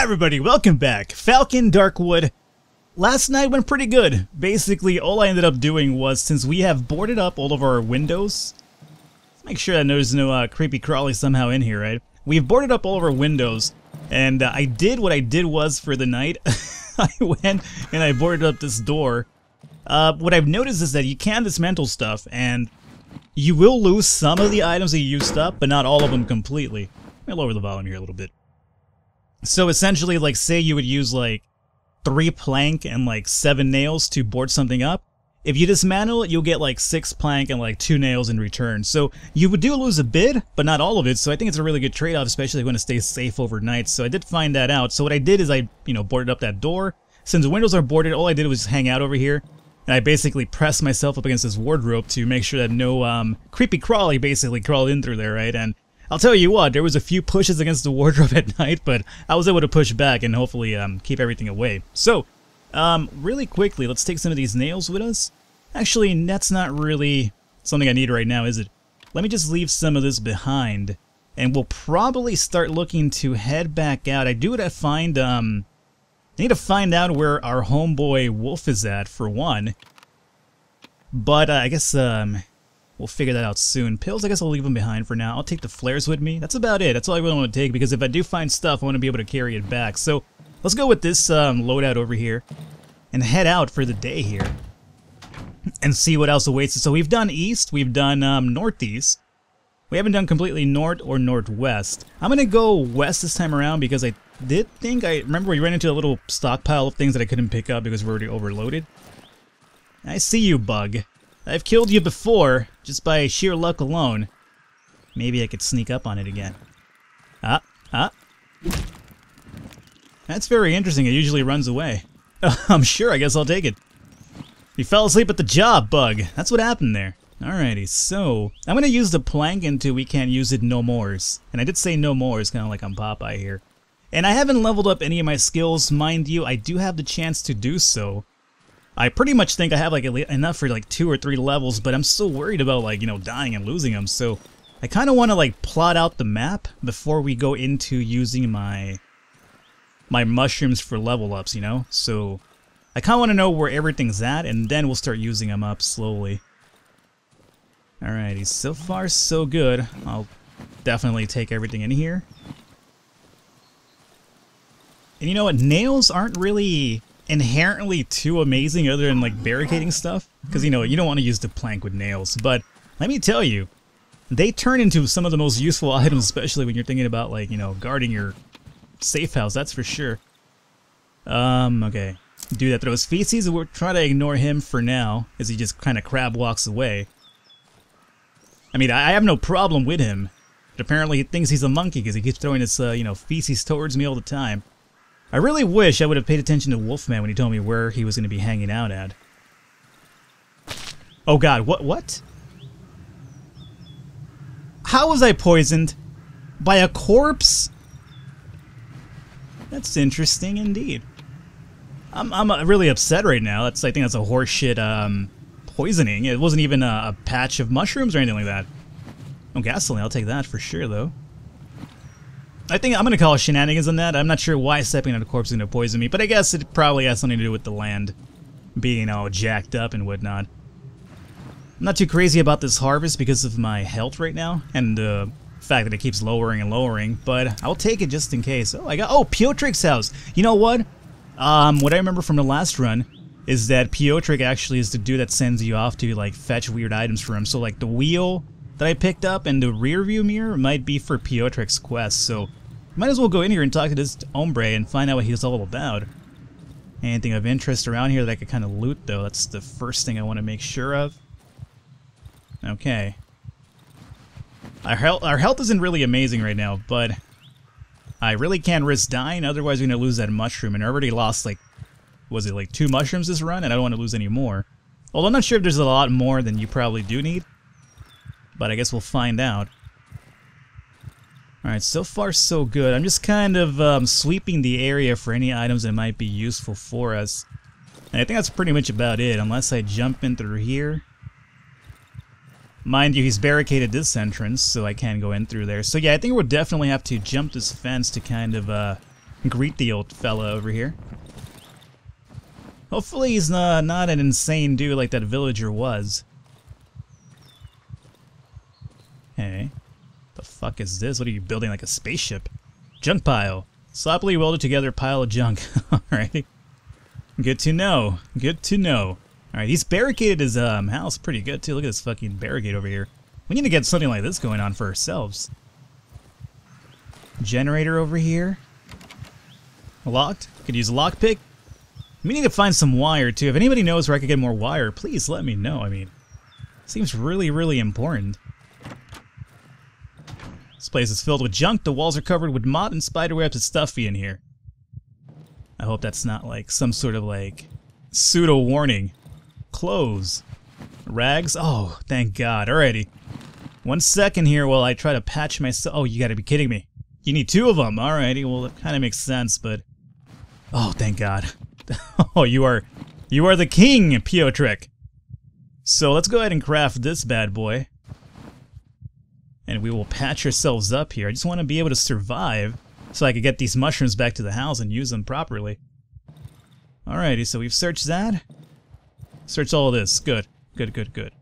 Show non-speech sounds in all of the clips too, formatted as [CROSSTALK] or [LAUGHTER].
Everybody, welcome back. Falcon Darkwood. Last night went pretty good. Basically, all I ended up doing was, since we have boarded up all of our windows, let's make sure that there's no uh, creepy crawly somehow in here, right? We've boarded up all of our windows, and uh, I did what I did was for the night. [LAUGHS] I went and I boarded up this door. Uh, what I've noticed is that you can dismantle stuff, and you will lose some of the items that you used up, but not all of them completely. Let me lower the volume here a little bit. So essentially, like, say you would use, like, three plank and, like, seven nails to board something up. If you dismantle it, you'll get, like, six plank and, like, two nails in return. So you would do lose a bit, but not all of it. So I think it's a really good trade-off, especially if you want to stay safe overnight. So I did find that out. So what I did is I, you know, boarded up that door. Since the windows are boarded, all I did was hang out over here. And I basically pressed myself up against this wardrobe to make sure that no um, creepy crawly basically crawled in through there, right? And I'll tell you what, there was a few pushes against the wardrobe [LAUGHS] at night, but I was able to push back and hopefully um, keep everything away. So, um, really quickly, let's take some of these nails with us. Actually, that's not really something I need right now, is it? Let me just leave some of this behind, and we'll probably start looking to head back out. I do want to find, um, I need to find out where our homeboy Wolf is at, for one. But uh, I guess, um, We'll figure that out soon. Pills, I guess I'll leave them behind for now. I'll take the flares with me. That's about it. That's all I really want to take, because if I do find stuff, I want to be able to carry it back. So, let's go with this um, loadout over here, and head out for the day here, and see what else awaits us. So we've done east, we've done um, northeast. We haven't done completely north or northwest. I'm going to go west this time around, because I did think, I remember we ran into a little stockpile of things that I couldn't pick up because we're already overloaded. I see you, bug. I've killed you before, just by sheer luck alone. Maybe I could sneak up on it again. Ah, ah. That's very interesting. It usually runs away. [LAUGHS] I'm sure, I guess I'll take it. You fell asleep at the job, bug. That's what happened there. Alrighty, so I'm gonna use the plank until we can't use it no mores. And I did say no mores, kind of like I'm Popeye here. And I haven't leveled up any of my skills, mind you, I do have the chance to do so. I pretty much think I have like enough for like two or three levels, but I'm still worried about like, you know, dying and losing them. So I kind of want to like plot out the map before we go into using my my mushrooms for level ups, you know? So I kind of want to know where everything's at and then we'll start using them up slowly. Alrighty, so far so good. I'll definitely take everything in here. And you know what? Nails aren't really inherently too amazing other than like barricading stuff. Because, you know, you don't want to use the plank with nails. But let me tell you, they turn into some of the most useful [LAUGHS] items, especially when you're thinking about like, you know, guarding your safe house, that's for sure. Um, okay. Do that throws feces, we'll try to ignore him for now, as he just kind of crab walks away. I mean, I have no problem with him, but apparently he thinks he's a monkey because he keeps throwing his, uh, you know, feces towards me all the time. I really wish I would have paid attention to Wolfman when he told me where he was going to be hanging out at. Oh god, what? What? How was I poisoned? By a corpse? That's interesting indeed. I'm, I'm uh, really upset right now. That's I think that's a horseshit um, poisoning. It wasn't even a, a patch of mushrooms or anything like that. Oh, gasoline. I'll take that for sure, though. I think I'm gonna call shenanigans on that. I'm not sure why stepping on a corpse is gonna poison me, but I guess it probably has something to do with the land being all jacked up and whatnot. I'm not too crazy about this harvest because of my health right now, and the fact that it keeps lowering and lowering, but I'll take it just in case. Oh, I got- oh, Piotrek's house! You know what? Um, what I remember from the last run is that Piotrek actually is the dude that sends you off to, like, fetch weird items for him. So, like, the wheel that I picked up and the rear view mirror might be for Piotrek's quest, so might as well go in here and talk to this hombre and find out what he's all about. Anything of interest around here that I could kind of loot, though, that's the first thing I want to make sure of. Okay. Our health, our health isn't really amazing right now, but I really can't risk dying, otherwise we're going to lose that mushroom, and I already lost, like, was it like two mushrooms this run, and I don't want to lose any more. Although I'm not sure if there's a lot more than you probably do need, but I guess we'll find out. Alright, so far so good. I'm just kind of um, sweeping the area for any items that might be useful for us. And I think that's pretty much about it, unless I jump in through here. Mind you, he's barricaded this entrance, so I can't go in through there. So yeah, I think we'll definitely have to jump this fence to kind of uh, greet the old fella over here. Hopefully he's not, not an insane dude like that villager was. Hey. The fuck is this? What are you building, like a spaceship? Junk pile. Sloppily welded together pile of junk. [LAUGHS] Alright. Good to know. Good to know. Alright, he's barricaded his um, house pretty good too. Look at this fucking barricade over here. We need to get something like this going on for ourselves. Generator over here. Locked. Could use a lockpick. We need to find some wire too. If anybody knows where I could get more wire, please let me know. I mean, seems really, really important. This place is filled with junk. The walls are covered with moth and spiderwebs. It's stuffy in here. I hope that's not like some sort of like pseudo warning. Clothes. Rags? Oh, thank God. Alrighty. One second here while I try to patch myself. Oh, you gotta be kidding me. You need two of them. Alrighty, well, that kind of makes sense, but... Oh, thank God. [LAUGHS] oh, you are... You are the king, Piotrek. So let's go ahead and craft this bad boy. And we will patch ourselves up here. I just want to be able to survive so I can get these mushrooms back to the house and use them properly. Alrighty, so we've searched that. Searched all this. Good. Good, good, good.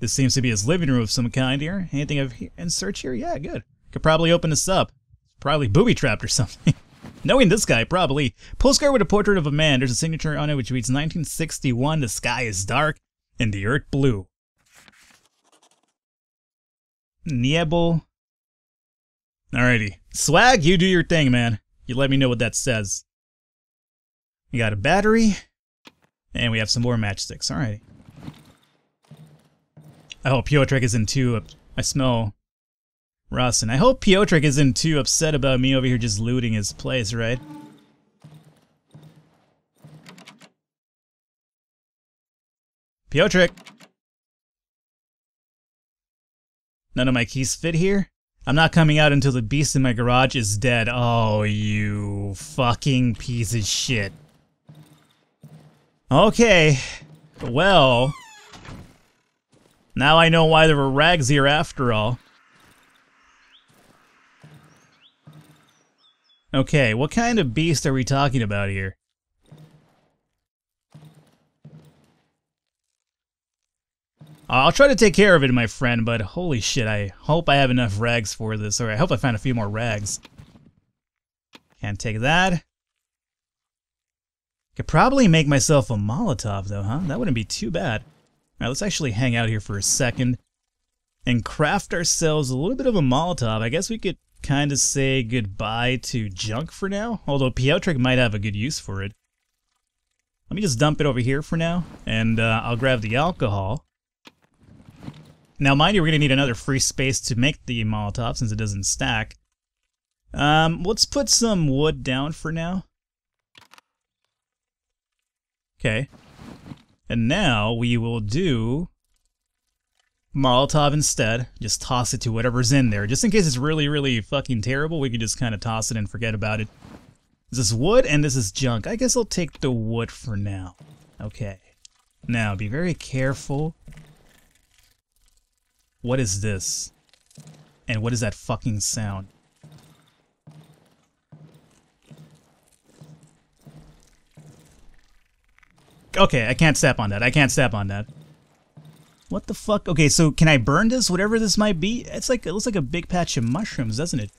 This seems to be his living room of some kind here. Anything of in search here? Yeah, good. Could probably open this up. Probably booby-trapped or something. [LAUGHS] Knowing this guy, probably. Postcard with a portrait of a man. There's a signature on it which reads 1961. The sky is dark and the earth blue. Niebel. Alrighty. Swag, you do your thing, man. You let me know what that says. You got a battery. And we have some more matchsticks. Alrighty. I hope Piotrek isn't too... I smell rust. I hope Piotrek isn't too upset about me over here just looting his place, right? Piotrek! None of my keys fit here? I'm not coming out until the beast in my garage is dead. Oh, you fucking piece of shit. Okay. Well. Now I know why there were rags here after all. Okay, what kind of beast are we talking about here? I'll try to take care of it, my friend, but holy shit, I hope I have enough rags for this, or I hope I find a few more rags. Can't take that. Could probably make myself a Molotov, though, huh? That wouldn't be too bad. Alright, let's actually hang out here for a second and craft ourselves a little bit of a Molotov. I guess we could kind of say goodbye to junk for now, although Piotrek might have a good use for it. Let me just dump it over here for now, and uh, I'll grab the alcohol. Now, mind you, we're going to need another free space to make the Molotov since it doesn't stack. Um, let's put some wood down for now. Okay. And now we will do Molotov instead. Just toss it to whatever's in there. Just in case it's really, really fucking terrible, we can just kind of toss it and forget about it. This is wood and this is junk. I guess I'll take the wood for now. Okay. Now, be very careful what is this? And what is that fucking sound? Okay, I can't step on that. I can't step on that. What the fuck? Okay, so can I burn this? Whatever this might be? It's like, it looks like a big patch of mushrooms, doesn't it?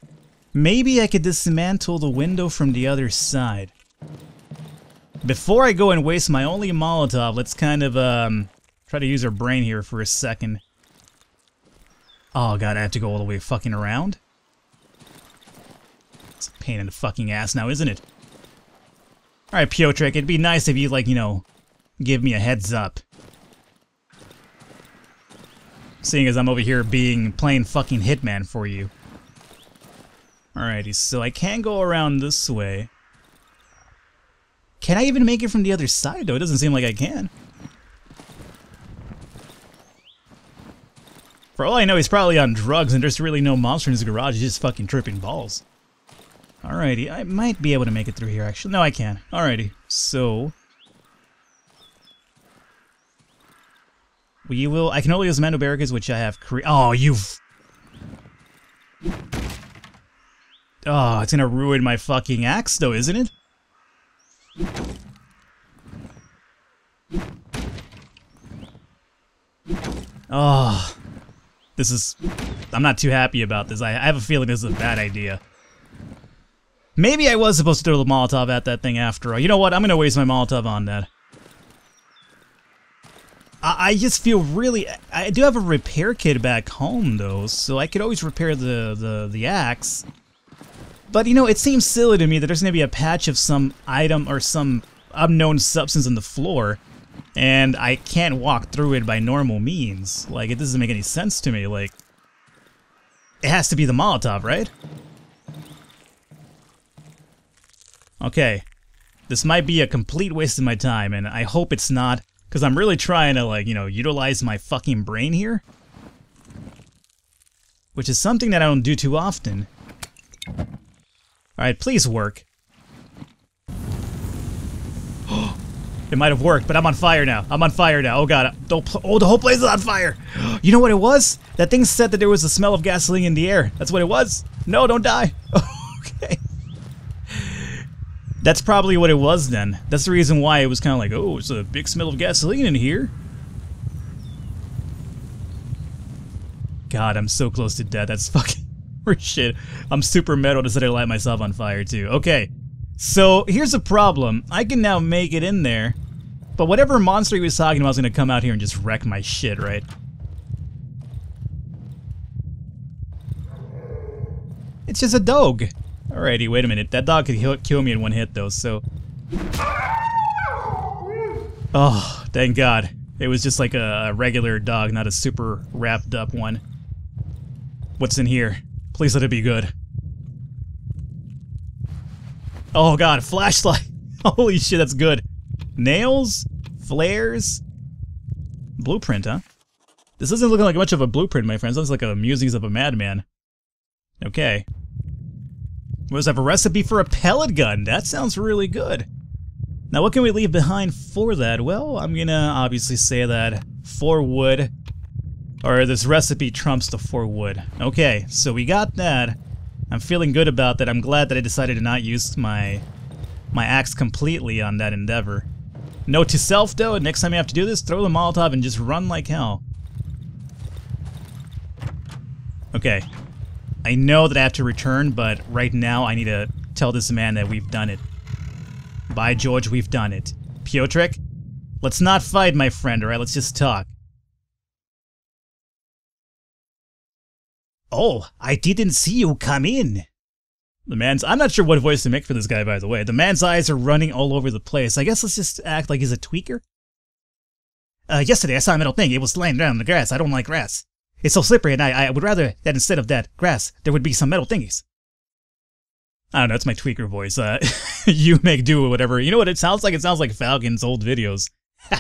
Maybe I could dismantle the window from the other side. Before I go and waste my only Molotov, let's kind of, um, try to use our brain here for a second. Oh god, I have to go all the way fucking around? It's a pain in the fucking ass now, isn't it? Alright, Piotrek, it'd be nice if you, like, you know, give me a heads up. Seeing as I'm over here being playing fucking Hitman for you. Alrighty, so I can go around this way. Can I even make it from the other side, though? It doesn't seem like I can. For all I know, he's probably on drugs and there's really no monster in his garage. He's just fucking tripping balls. Alrighty, I might be able to make it through here, actually. No, I can. Alrighty, so... We will... I can only use Mando barricades, which I have cre- Oh, you've... Oh, it's gonna ruin my fucking axe though, isn't it? Oh, this is... I'm not too happy about this. I, I have a feeling this is a bad idea. Maybe I was supposed to throw the Molotov at that thing after all. You know what? I'm gonna waste my Molotov on that. I, I just feel really... I do have a repair kit back home, though, so I could always repair the, the, the axe. But, you know, it seems silly to me that there's gonna be a patch of some item or some unknown substance on the floor and I can't walk through it by normal means. Like, it doesn't make any sense to me. Like, it has to be the Molotov, right? Okay. This might be a complete waste of my time, and I hope it's not, because I'm really trying to, like, you know, utilize my fucking brain here. Which is something that I don't do too often. Alright, please work. It might have worked, but I'm on fire now. I'm on fire now. Oh god. Oh, the whole place is on fire. You know what it was? That thing said that there was a smell of gasoline in the air. That's what it was. No, don't die. [LAUGHS] okay. That's probably what it was then. That's the reason why it was kind of like, oh, it's a big smell of gasoline in here. God, I'm so close to death. That's [LAUGHS] fucking shit. I'm super metal to to light myself on fire too. Okay. So here's a problem. I can now make it in there, but whatever monster he was talking about going to come out here and just wreck my shit, right? It's just a dog. Alrighty, wait a minute. That dog could kill me in one hit, though, so... Oh, thank God. It was just like a regular dog, not a super wrapped up one. What's in here? Please let it be good. Oh god, flashlight. [LAUGHS] Holy shit, that's good. Nails? Flares? Blueprint, huh? This isn't looking like much of a blueprint, my friends. It looks like a musings of a madman. Okay. We also have a recipe for a pellet gun. That sounds really good. Now, what can we leave behind for that? Well, I'm gonna obviously say that four wood, or this recipe trumps the four wood. Okay, so we got that. I'm feeling good about that. I'm glad that I decided to not use my my axe completely on that endeavor. Note to self, though, next time you have to do this, throw the Molotov and just run like hell. Okay. I know that I have to return, but right now I need to tell this man that we've done it. By George, we've done it. Piotrek, let's not fight, my friend, alright? Let's just talk. Oh, I didn't see you come in. The man's. I'm not sure what voice to make for this guy, by the way. The man's eyes are running all over the place. I guess let's just act like he's a tweaker. Uh, yesterday I saw a metal thing. It was laying down in the grass. I don't like grass. It's so slippery, and I, I would rather that instead of that grass, there would be some metal thingies. I don't know, it's my tweaker voice. Uh, [LAUGHS] you make do with whatever. You know what it sounds like? It sounds like Falcon's old videos. [LAUGHS]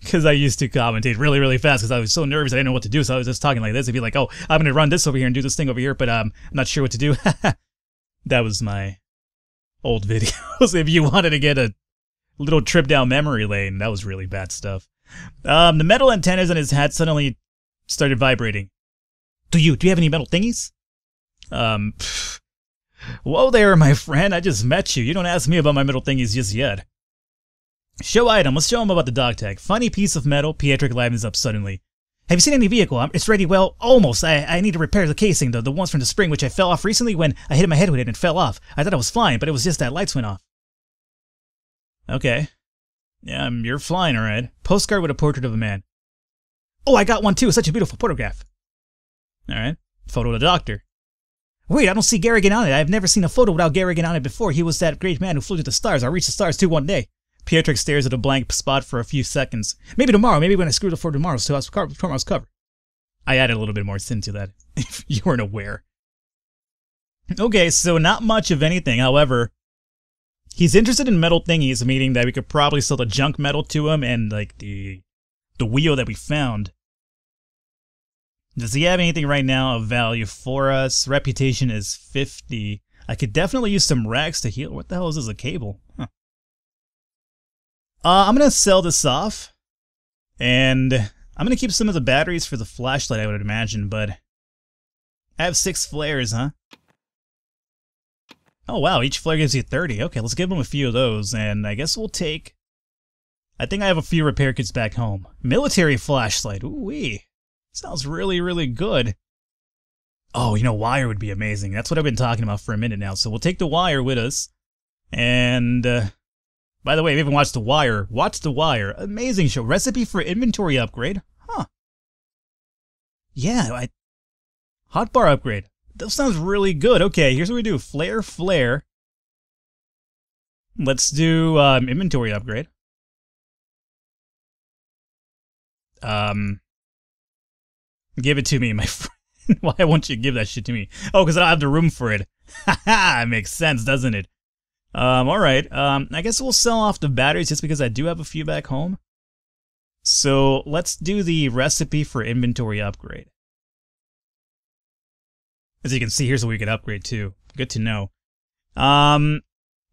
Because I used to commentate really, really fast because I was so nervous I didn't know what to do. So I was just talking like this. It'd be like, oh, I'm going to run this over here and do this thing over here, but um, I'm not sure what to do. [LAUGHS] that was my old [LAUGHS] videos. if you wanted to get a little trip down memory lane, that was really bad stuff. Um, the metal antennas on his hat suddenly started vibrating. Do you? Do you have any metal thingies? Um, [SIGHS] whoa there, my friend. I just met you. You don't ask me about my metal thingies just yet. Show item. Let's show him about the dog tag. Funny piece of metal. Pietrek livens up suddenly. Have you seen any vehicle? It's ready, well, almost. I, I need to repair the casing, the, the ones from the spring, which I fell off recently when I hit my head with it and fell off. I thought I was flying, but it was just that lights went off. Okay. Yeah, um, you're flying, alright. Postcard with a portrait of a man. Oh, I got one too. Such a beautiful photograph. Alright. Photo of the doctor. Wait, I don't see Garrigan on it. I've never seen a photo without Garrigan on it before. He was that great man who flew to the stars. I'll reach the stars too one day. Pietrek stares at a blank spot for a few seconds. Maybe tomorrow, maybe when I screw the for tomorrow's, tomorrow's cover. I added a little bit more sin to that, [LAUGHS] if you weren't aware. Okay, so not much of anything, however, he's interested in metal thingies, meaning that we could probably sell the junk metal to him and, like, the, the wheel that we found. Does he have anything right now of value for us? Reputation is 50. I could definitely use some racks to heal. What the hell is this, a cable? Huh. Uh, I'm going to sell this off. And I'm going to keep some of the batteries for the flashlight, I would imagine, but... I have six flares, huh? Oh wow, each flare gives you 30. Okay, let's give him a few of those, and I guess we'll take... I think I have a few repair kits back home. Military flashlight, ooh-wee. Sounds really, really good. Oh, you know, wire would be amazing. That's what I've been talking about for a minute now. So we'll take the wire with us. And, uh, by the way, if you haven't watched The Wire, watch The Wire. Amazing show. Recipe for inventory upgrade. Huh. Yeah, I... Hotbar upgrade. That sounds really good. Okay, here's what we do. Flare, flare. Let's do um, inventory upgrade. Um, give it to me, my [LAUGHS] friend. Why won't you give that shit to me? Oh, because I don't have the room for it. [LAUGHS] Ha Haha, makes sense, doesn't it? Um, alright. Um, I guess we'll sell off the batteries just because I do have a few back home. So let's do the recipe for inventory upgrade. As you can see, here's what we can upgrade too. Good to know. Um,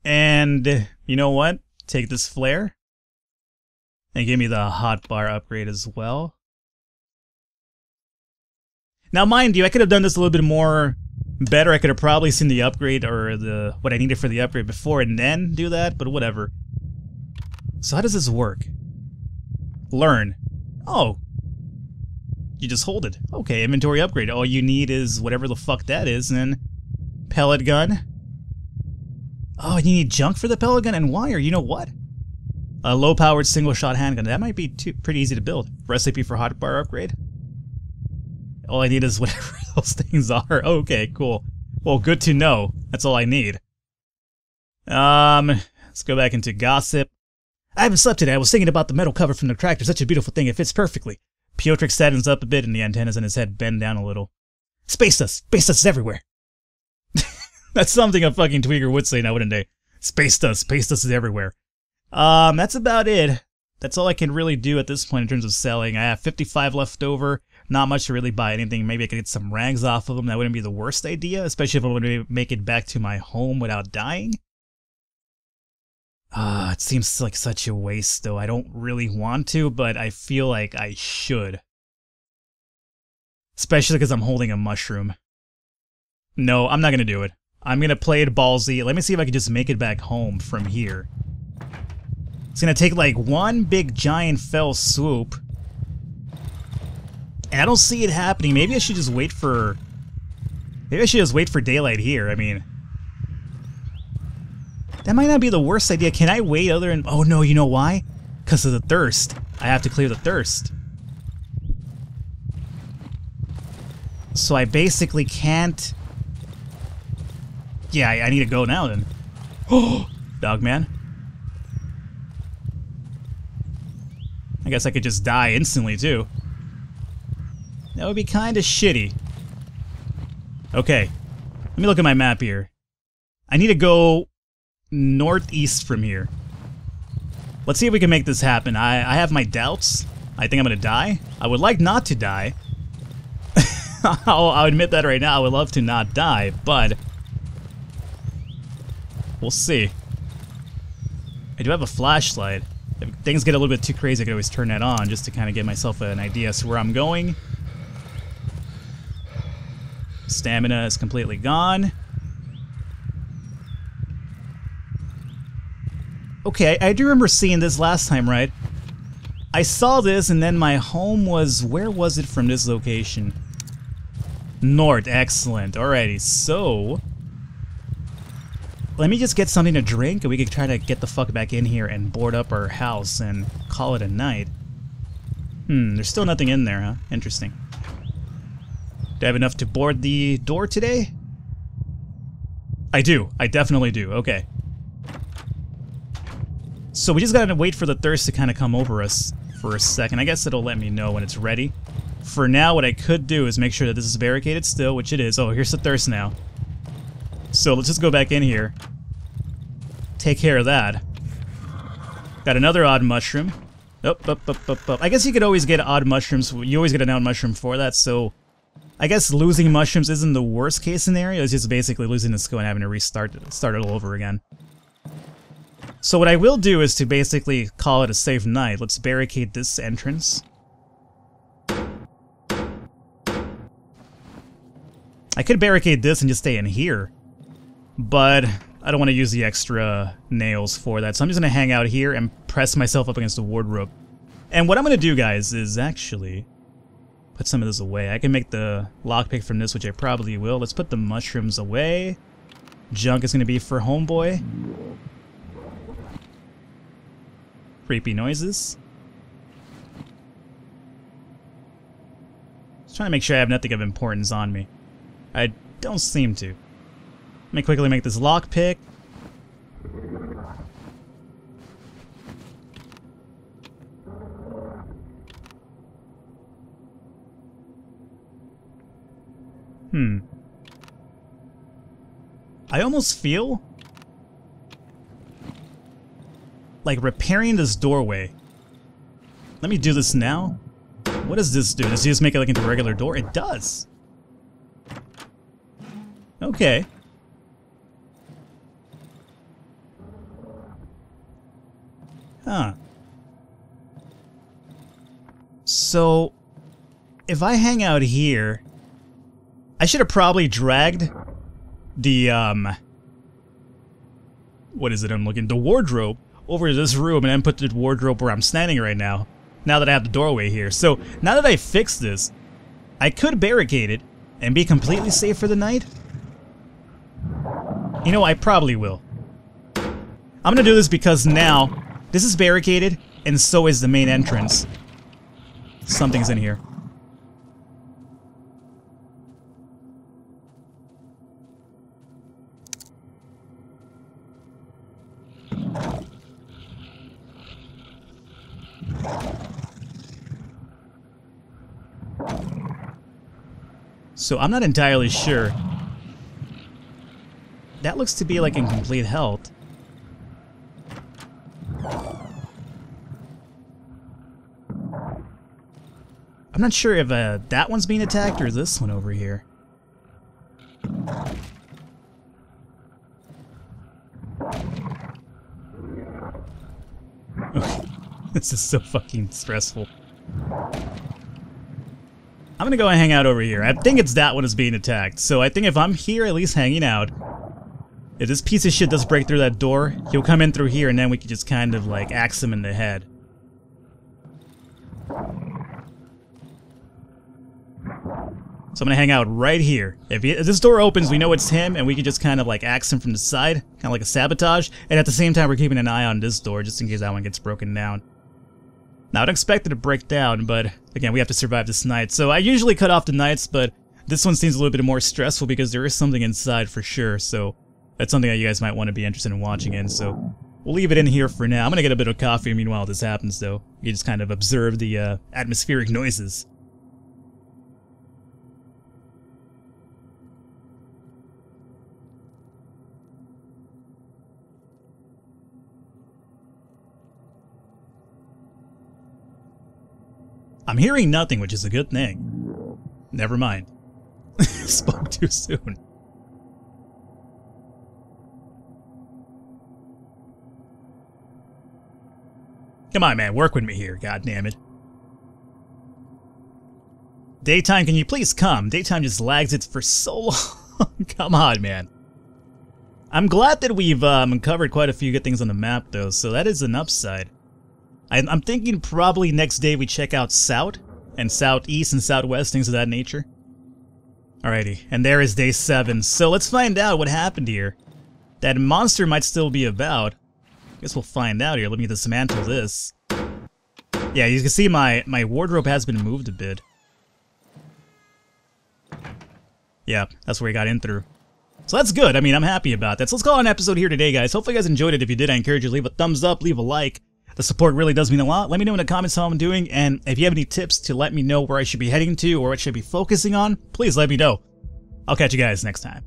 and you know what? Take this flare and give me the hotbar upgrade as well. Now, mind you, I could have done this a little bit more better. I could have probably seen the upgrade or the what I needed for the upgrade before and then do that, but whatever. So how does this work? Learn. Oh. You just hold it. Okay, inventory upgrade. All you need is whatever the fuck that is, and pellet gun. Oh, you need junk for the pellet gun and wire. You know what? A low-powered single-shot handgun. That might be too, pretty easy to build. Recipe for hotbar upgrade. All I need is whatever those things are. [LAUGHS] Okay, cool. Well, good to know. That's all I need. Um, let's go back into gossip. I haven't slept today. I was thinking about the metal cover from the tractor. Such a beautiful thing. It fits perfectly. Piotrek stands up a bit and the antennas in his head bend down a little. Space dust! Space dust is everywhere! [LAUGHS] that's something a fucking tweaker would say now, wouldn't they? Space dust! Space dust is everywhere. Um, that's about it. That's all I can really do at this point in terms of selling. I have 55 left over. Not much to really buy anything. Maybe I could get some rags off of them. That wouldn't be the worst idea, especially if I to make it back to my home without dying. Ah, uh, it seems like such a waste, though. I don't really want to, but I feel like I should. Especially because I'm holding a mushroom. No, I'm not going to do it. I'm going to play it ballsy. Let me see if I can just make it back home from here. It's going to take like one big giant fell swoop I don't see it happening. Maybe I should just wait for... Maybe I should just wait for daylight here. I mean... That might not be the worst idea. Can I wait other than... Oh no, you know why? Because of the thirst. I have to clear the thirst. So I basically can't... Yeah, I, I need to go now then. [GASPS] Oh! Dogman. I guess I could just die instantly too. That would be kind of shitty. Okay. Let me look at my map here. I need to go northeast from here. Let's see if we can make this happen. I, I have my doubts. I think I'm going to die. I would like not to die. [LAUGHS] I'll, I'll admit that right now. I would love to not die, but... We'll see. I do have a flashlight. If things get a little bit too crazy, I can always turn that on just to kind of get myself an idea as to where I'm going. Stamina is completely gone. Okay, I, do remember seeing this last time, right? I saw this and then my home was... Where was it from this location? North, excellent. Alrighty, so... Let me just get something to drink and we can try to get the fuck back in here and board up our house and call it a night. Hmm, there's still nothing in there, huh? Interesting. Do I have enough to board the door today? I do. I definitely do. Okay. So we just gotta wait for the thirst to kind of come over us for a second. I guess it'll let me know when it's ready. For now, what I could do is make sure that this is barricaded still, which it is. Oh, here's the thirst now. So let's just go back in here. Take care of that. Got another odd mushroom. Up, up, up, up, up. I guess you could always get odd mushrooms. You always get an odd mushroom for that, so I guess losing mushrooms isn't the worst case scenario, it's just basically losing the skill and having to restart start it all over again. So what I will do is to basically call it a safe night. Let's barricade this entrance. I could barricade this and just stay in here. But I don't want to use the extra nails for that, so I'm just going to hang out here and press myself up against the wardrobe. And what I'm going to do, guys, is actually put some of this away. I can make the lockpick from this, which I probably will. Let's put the mushrooms away. Junk is going to be for homeboy. Creepy noises. Just trying to make sure I have nothing of importance on me. I don't seem to. Let me quickly make this lockpick. Hmm. I almost feel like repairing this doorway. Let me do this now. What does this do? Does he just make it like into a regular door? It does. Okay. Huh. So, if I hang out here, should have probably dragged the, um, what is it I'm looking, the wardrobe over to this room and then put the wardrobe where I'm standing right now, now that I have the doorway here. So, now that I fixed this, I could barricade it and be completely safe for the night. You know, I probably will. I'm gonna do this because now, this is barricaded, and so is the main entrance. Something's in here. So I'm not entirely sure. That looks to be like in complete health. I'm not sure if uh, that one's being attacked or this one over here. [LAUGHS] this is so fucking stressful. I'm gonna go and hang out over here. I think it's that one is being attacked. So I think if I'm here at least hanging out, if this piece of shit does break through that door, he'll come in through here and then we can just kind of like axe him in the head. So I'm gonna hang out right here. If, he, if, this door opens, we know it's him, and we can just kind of like axe him from the side, kind of like a sabotage. And at the same time, we're keeping an eye on this door just in case that one gets broken down. Now, I'd expect it to break down, but again, we have to survive this night. So I usually cut off the nights, but this one seems a little bit more stressful because there is something inside for sure. So that's something that you guys might want to be interested in watching in. So we'll leave it in here for now. I'm gonna get a bit of coffee meanwhile this happens, though. You just kind of observe the uh, atmospheric noises. I'm hearing nothing, which is a good thing. Never mind. [LAUGHS] Spoke too soon. Come on, man, work with me here, god damn it. Daytime, can you please come? Daytime just lags it for so [LAUGHS] long. come on, man. I'm glad that we've um, covered quite a few good things on the map, though, so that is an upside. I'm thinking probably next day we check out South, and Southeast and Southwest, things of that nature. Alrighty, and there is day 7, so let's find out what happened here. That monster might still be about. I Guess we'll find out here. Let me dismantle this. Yeah, you can see my, my wardrobe has been moved a bit. Yeah, that's where he got in through. So that's good. I mean, I'm happy about that. So let's call an episode here today, guys. Hopefully you guys enjoyed it. If you did, I encourage you to leave a thumbs up, leave a like. The support really does mean a lot. Let me know in the comments how I'm doing, and if you have any tips to let me know where I should be heading to or what I should be focusing on, please let me know. I'll catch you guys next time.